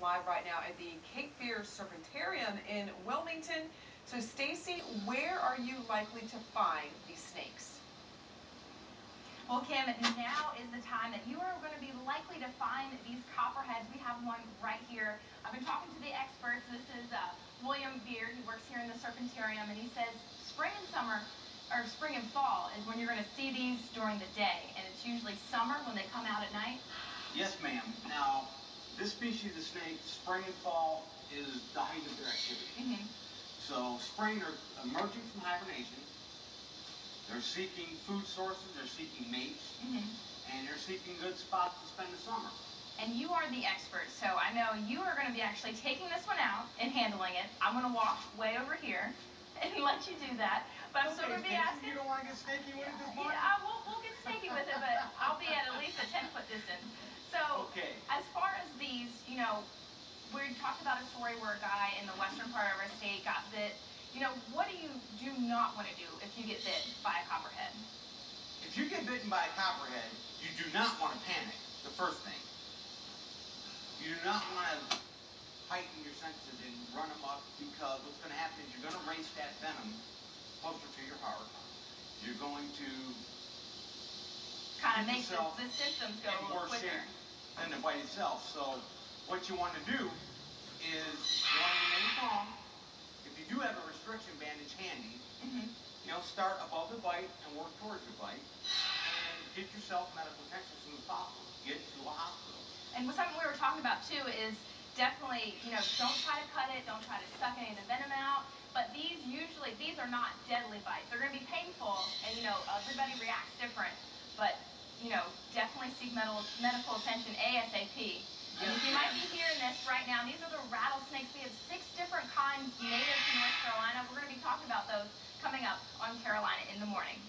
live right now at the Cape Fear Serpentarium in Wilmington. So Stacy, where are you likely to find these snakes? Well, Kim, now is the time that you are going to be likely to find these copperheads. We have one right here. I've been talking to the experts. This is uh, William Beard. He works here in the Serpentarium, and he says spring and summer, or spring and fall, is when you're going to see these during the day, and it's usually summer when they come out at night. Yes, ma'am. Now, this species of snake, spring and fall, is the height of their activity. Mm -hmm. So spring, they're emerging from hibernation. They're seeking food sources, they're seeking mates, mm -hmm. and they're seeking good spots to spend the summer. And you are the expert, so I know you are going to be actually taking this one out and handling it. I'm going to walk way over here and let you do that. But I'm okay, still going to be asking. You don't want to get snaky with it this morning? Yeah, we'll, we'll get snaky with it, but I'll be at at least a 10 foot distance. So, okay. as far as these, you know, we talked about a story where a guy in the western part of our state got bit. You know, what do you do not want to do if you get bit by a copperhead? If you get bitten by a copperhead, you do not want to panic, the first thing. You do not want to heighten your senses and run them amok because what's going to happen is you're going to race that venom closer to your heart. You're going to kind of make the, the symptoms go a little quicker than the bite itself. So what you want to do is you want to remain calm. If you do have a restriction bandage handy, mm -hmm. you know, start above the bite and work towards the bite. And get yourself medical attention as soon as possible. Get to a hospital. And something we were talking about too is definitely, you know, don't try to cut it, don't try to suck any of the venom out. But these usually, these are not deadly bites. They're going to be painful, and you know, everybody reacts different. But you know, definitely seek medical, medical attention ASAP. You might be hearing this right now, these are the rattlesnakes. We have six different kinds native to North Carolina. We're going to be talking about those coming up on Carolina in the morning.